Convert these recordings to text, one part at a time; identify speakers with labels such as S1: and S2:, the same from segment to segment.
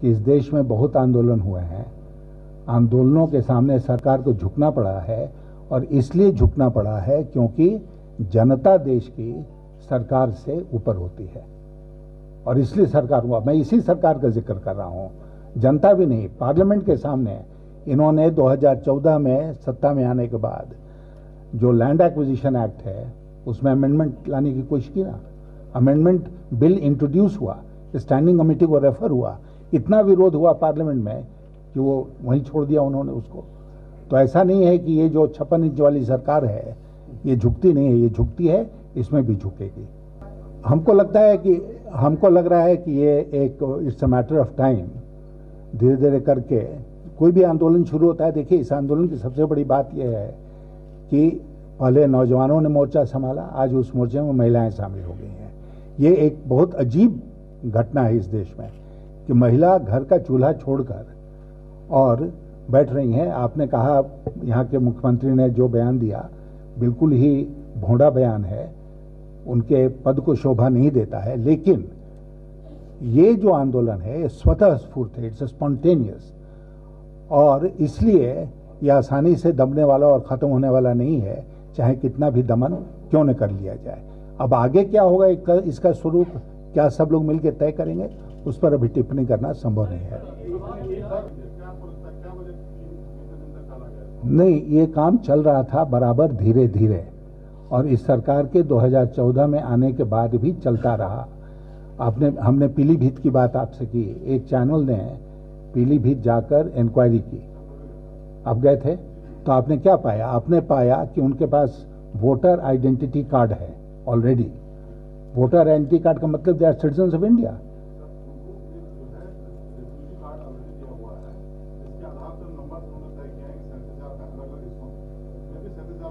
S1: कि इस देश में बहुत आंदोलन हुए हैं। आंदोलनों के सामने सरकार को झुकना पड़ा है और इसलिए झुकना पड़ा है क्योंकि जनता देश की सरकार से ऊपर होती है। और इसलिए सरकार हुआ मैं इसी सरकार का ज़िक्र कर रहा हूँ। जनता भी नहीं, पार्लियामेंट के सामने। इन्होंने 2014 में सत्ता में आने के बाद जो लैंड एक्विजिशन एक्ट है, उसमें अमेंडमेंट लाने की कोशिश की ना। अमेंडमेंट बिल इंट्रोड्यूस हुआ स्टैंडिंग कमेटी को रेफर हुआ। इतना विरोध हुआ पार्लियामेंट में कि वो वहीं छोड़ दिया उन्होंने उसको। तो ऐसा नहीं है कि ये जो छप्पन इंच वाली सरकार है, ये झुकती नहीं है, ये झुकती है, इसमें भी झुकेगी। हमको लगता है कि, हमको लग रहा है कि ये एक it's a matter of time धीरे धीरे करके, कोई भी आंदोलन शुरू होता है। देखिए, इस आंदोलन की सबसे बड़ी बात यह है कि पहले नौजवानों ने मोर्चा संभाला, आज उस मोर्चे में महिलाएँ शामिल हो गई हैं। ये एक बहुत अजीब घटना है इस देश में। कि महिला घर का चूल्हा छोड़कर और बैठ रही हैं। आपने कहा, यहाँ के मुख्यमंत्री ने जो बयान दिया, बिल्कुल ही भोंडा बयान है। उनके पद को शोभा नहीं देता है। लेकिन ये जो आंदोलन है, ये स्वतः स्फूर्त है, इट्स स्पॉन्टेनियस। और इसलिए ये आसानी से दबने वाला और ख़त्म होने वाला नहीं है। चाहे कितना भी दमन क्यों न कर लिया जाए। अब आगे क्या होगा, इसका स्वरूप, क्या सब लोग मिलकर तय करेंगे? उस पर अभी टिप्पणी करना संभव नहीं है। नहीं, ये काम चल रहा था बराबर धीरे धीरे और इस सरकार के 2014 में आने के बाद भी चलता रहा। आपने, हमने पीलीभीत की बात आपसे की। एक चैनल ने पीलीभीत जाकर इंक्वायरी की। आप गए थे? तो आपने क्या पाया? आपने पाया कि उनके पास वोटर आइडेंटिटी कार्ड है ऑलरेडी वोटर आइडेंटिटी कार्ड का मतलब they are citizen of India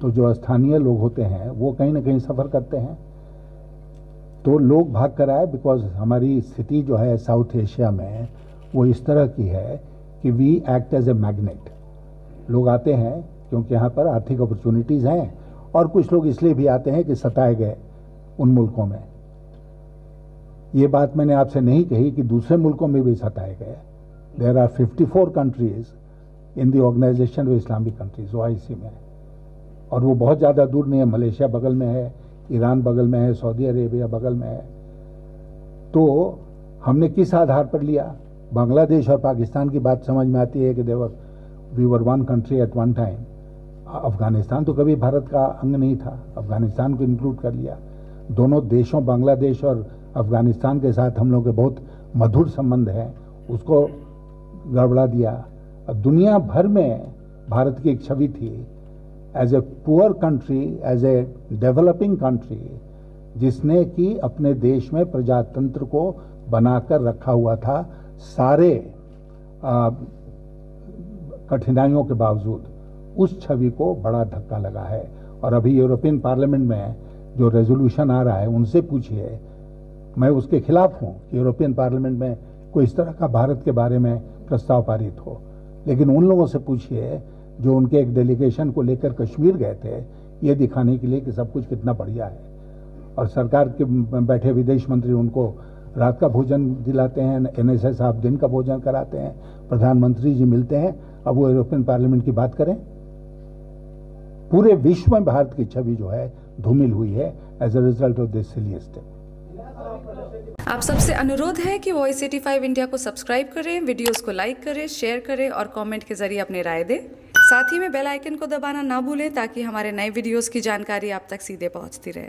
S1: तो जो स्थानीय लोग होते हैं, वो कहीं ना कहीं सफ़र करते हैं। तो लोग भाग कर आए बिकॉज़ हमारी स्थिति जो है साउथ एशिया में, वो इस तरह की है कि we act as a magnet लोग आते हैं क्योंकि यहाँ पर आर्थिक अपॉर्चुनिटीज़ हैं और कुछ लोग इसलिए भी आते हैं कि सताए गए उन मुल्कों में। ये बात मैंने आपसे नहीं कही कि दूसरे मुल्कों में भी सताए गए। There are 54 countries in the organisation of Islamic countries O में। और वो बहुत ज़्यादा दूर नहीं है, मलेशिया बगल में है, ईरान बगल में है, सऊदी अरेबिया बगल में है। तो हमने किस आधार पर लिया? बांग्लादेश और पाकिस्तान की बात समझ में आती है कि whether we were one country at one time Afghanistan तो कभी भारत का अंग नहीं था। अफ़गानिस्तान को इंक्लूड कर लिया। दोनों देशों, बांग्लादेश और अफ़गानिस्तान के साथ हम लोग के बहुत मधुर संबंध हैं। उसको गड़बड़ा दिया। दुनिया भर में भारत की एक छवि थी। As a poor country as a developing country जिसने कि अपने देश में प्रजातंत्र को बनाकर रखा हुआ था, सारे कठिनाइयों के बावजूद उस छवि को बड़ा धक्का लगा है। और अभी यूरोपियन पार्लियामेंट में जो रेजोल्यूशन आ रहा है, उनसे पूछिए, मैं उसके खिलाफ हूँ कि यूरोपियन पार्लियामेंट में कोई इस तरह का भारत के बारे में प्रस्ताव पारित हो। लेकिन उन लोगों से पूछिए जो उनके एक डेलीगेशन को लेकर कश्मीर गए थे, ये दिखाने के लिए कि सब कुछ कितना बढ़िया है। और सरकार के बैठे विदेश मंत्री उनको रात का भोजन दिलाते हैं, एनएसएस आप दिन का भोजन कराते हैं, प्रधानमंत्री जी मिलते हैं। अब वो यूरोपियन पार्लियामेंट की बात करें, पूरे विश्व में भारत की छवि जो है, धूमिल हुई है as a result of this silly step
S2: आप सबसे अनुरोध है कि वॉइस एटी फाइव इंडिया को सब्सक्राइब करें वीडियोस को लाइक करें शेयर करें और कमेंट के ज़रिए अपनी राय दें। साथ ही में बेल आइकन को दबाना ना भूलें ताकि हमारे नए वीडियोस की जानकारी आप तक सीधे पहुँचती रहे।